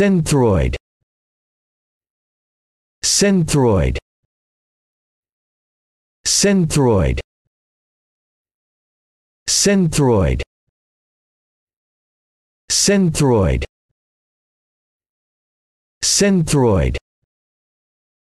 Synthroid. Synthroid. Synthroid. Synthroid. Synthroid. Synthroid.